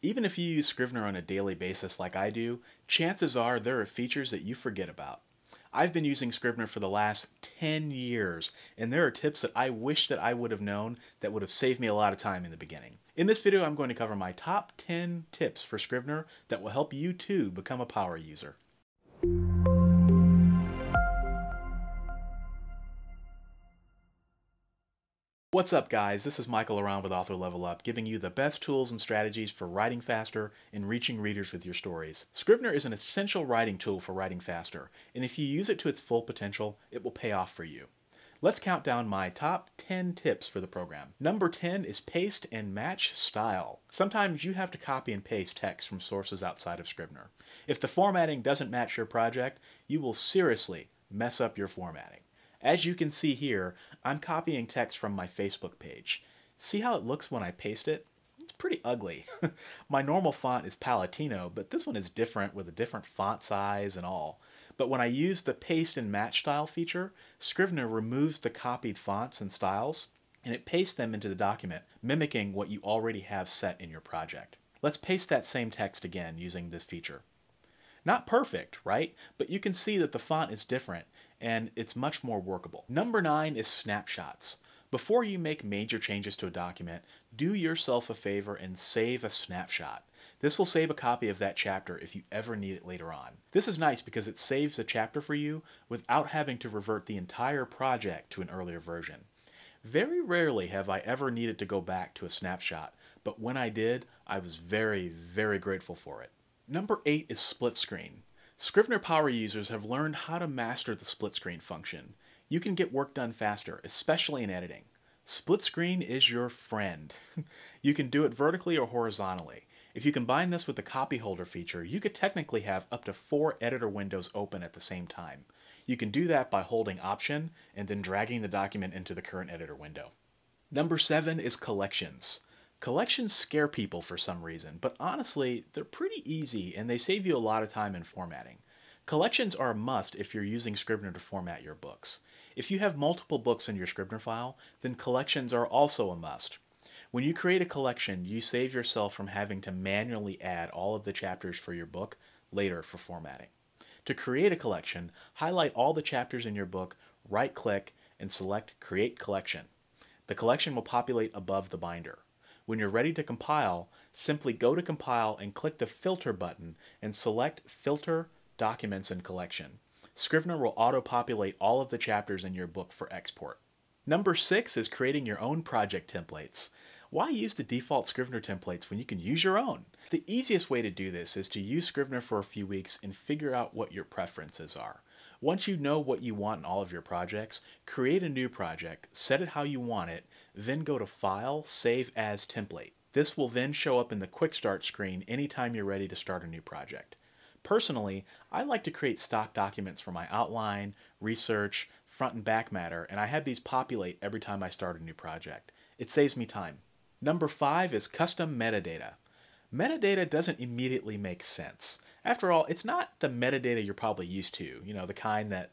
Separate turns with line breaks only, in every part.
Even if you use Scrivener on a daily basis like I do, chances are there are features that you forget about. I've been using Scrivener for the last 10 years, and there are tips that I wish that I would have known that would have saved me a lot of time in the beginning. In this video, I'm going to cover my top 10 tips for Scrivener that will help you too become a power user. What's up guys, this is Michael La Ronn with Author Level Up, giving you the best tools and strategies for writing faster and reaching readers with your stories. Scrivener is an essential writing tool for writing faster, and if you use it to its full potential, it will pay off for you. Let's count down my top 10 tips for the program. Number 10 is paste and match style. Sometimes you have to copy and paste text from sources outside of Scrivener. If the formatting doesn't match your project, you will seriously mess up your formatting. As you can see here, I'm copying text from my Facebook page. See how it looks when I paste it? It's pretty ugly. my normal font is Palatino, but this one is different with a different font size and all. But when I use the paste and match style feature, Scrivener removes the copied fonts and styles, and it pastes them into the document, mimicking what you already have set in your project. Let's paste that same text again using this feature. Not perfect, right? But you can see that the font is different, and it's much more workable. Number nine is snapshots. Before you make major changes to a document, do yourself a favor and save a snapshot. This will save a copy of that chapter if you ever need it later on. This is nice because it saves a chapter for you without having to revert the entire project to an earlier version. Very rarely have I ever needed to go back to a snapshot, but when I did, I was very, very grateful for it. Number 8 is split screen. Scrivener Power users have learned how to master the split screen function. You can get work done faster, especially in editing. Split screen is your friend. you can do it vertically or horizontally. If you combine this with the copy holder feature, you could technically have up to four editor windows open at the same time. You can do that by holding Option and then dragging the document into the current editor window. Number seven is collections. Collections scare people for some reason, but honestly, they're pretty easy and they save you a lot of time in formatting. Collections are a must if you're using Scrivener to format your books. If you have multiple books in your Scrivener file, then collections are also a must. When you create a collection, you save yourself from having to manually add all of the chapters for your book later for formatting. To create a collection, highlight all the chapters in your book, right click, and select Create Collection. The collection will populate above the binder. When you're ready to compile, simply go to Compile and click the Filter button and select Filter, Documents, and Collection. Scrivener will auto-populate all of the chapters in your book for export. Number six is creating your own project templates. Why use the default Scrivener templates when you can use your own? The easiest way to do this is to use Scrivener for a few weeks and figure out what your preferences are. Once you know what you want in all of your projects, create a new project, set it how you want it, then go to File, Save As Template. This will then show up in the Quick Start screen anytime you're ready to start a new project. Personally, I like to create stock documents for my outline, research, front and back matter, and I have these populate every time I start a new project. It saves me time. Number five is custom metadata. Metadata doesn't immediately make sense. After all, it's not the metadata you're probably used to, you know, the kind that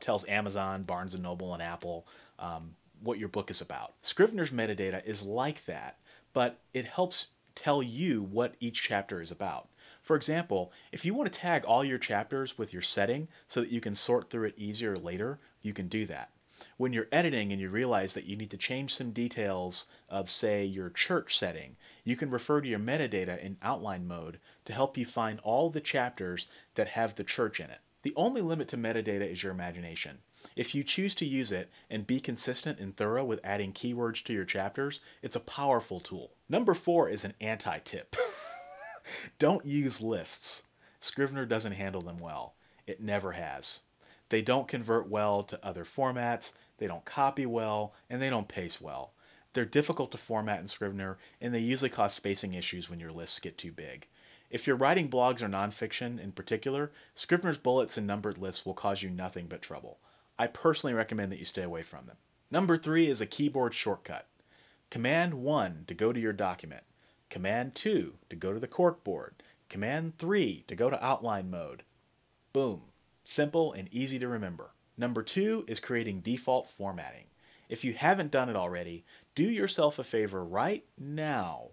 tells Amazon, Barnes & Noble, and Apple um, what your book is about. Scrivener's metadata is like that, but it helps tell you what each chapter is about. For example, if you want to tag all your chapters with your setting so that you can sort through it easier later, you can do that. When you're editing and you realize that you need to change some details of, say, your church setting, you can refer to your metadata in outline mode to help you find all the chapters that have the church in it. The only limit to metadata is your imagination. If you choose to use it and be consistent and thorough with adding keywords to your chapters, it's a powerful tool. Number four is an anti-tip. Don't use lists. Scrivener doesn't handle them well. It never has. They don't convert well to other formats, they don't copy well, and they don't paste well. They're difficult to format in Scrivener, and they usually cause spacing issues when your lists get too big. If you're writing blogs or nonfiction in particular, Scrivener's bullets and numbered lists will cause you nothing but trouble. I personally recommend that you stay away from them. Number three is a keyboard shortcut. Command 1 to go to your document. Command 2 to go to the corkboard. Command 3 to go to outline mode. Boom. Simple and easy to remember. Number two is creating default formatting. If you haven't done it already, do yourself a favor right now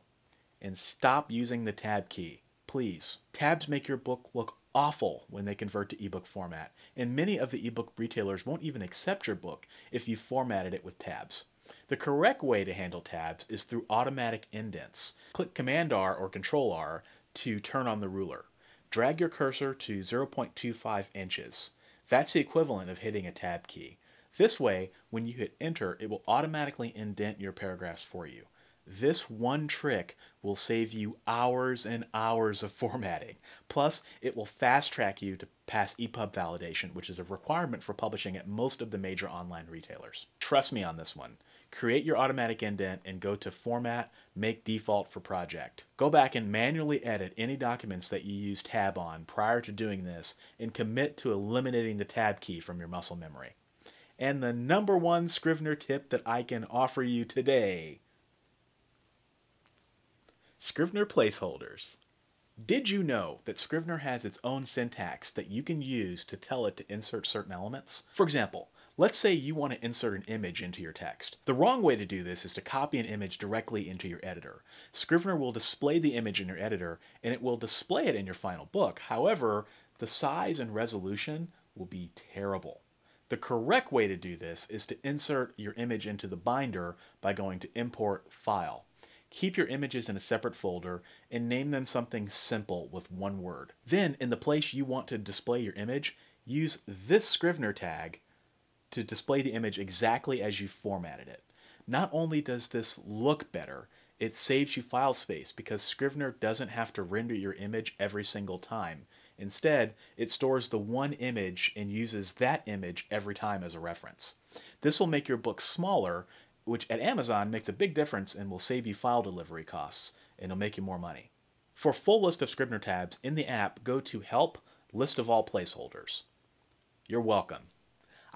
and stop using the tab key. Please. Tabs make your book look awful when they convert to ebook format, and many of the ebook retailers won't even accept your book if you formatted it with tabs. The correct way to handle tabs is through automatic indents. Click Command R or Control R to turn on the ruler. Drag your cursor to 0.25 inches. That's the equivalent of hitting a tab key. This way, when you hit enter, it will automatically indent your paragraphs for you. This one trick will save you hours and hours of formatting. Plus, it will fast track you to pass EPUB validation, which is a requirement for publishing at most of the major online retailers. Trust me on this one. Create your automatic indent and go to Format, Make Default for Project. Go back and manually edit any documents that you use tab on prior to doing this and commit to eliminating the tab key from your muscle memory. And the number one Scrivener tip that I can offer you today Scrivener placeholders. Did you know that Scrivener has its own syntax that you can use to tell it to insert certain elements? For example, let's say you want to insert an image into your text. The wrong way to do this is to copy an image directly into your editor. Scrivener will display the image in your editor and it will display it in your final book. However, the size and resolution will be terrible. The correct way to do this is to insert your image into the binder by going to Import File. Keep your images in a separate folder and name them something simple with one word. Then, in the place you want to display your image, use this Scrivener tag to display the image exactly as you formatted it. Not only does this look better, it saves you file space because Scrivener doesn't have to render your image every single time. Instead, it stores the one image and uses that image every time as a reference. This will make your book smaller which at Amazon makes a big difference and will save you file delivery costs and it'll make you more money. For full list of Scrivener tabs in the app, go to Help, List of All Placeholders. You're welcome.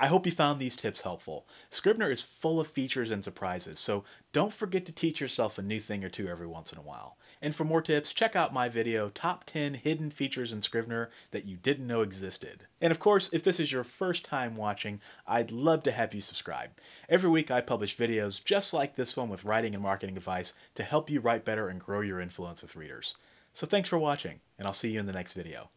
I hope you found these tips helpful. Scrivener is full of features and surprises, so don't forget to teach yourself a new thing or two every once in a while. And for more tips, check out my video, Top 10 Hidden Features in Scrivener That You Didn't Know Existed. And of course, if this is your first time watching, I'd love to have you subscribe. Every week I publish videos just like this one with writing and marketing advice to help you write better and grow your influence with readers. So thanks for watching, and I'll see you in the next video.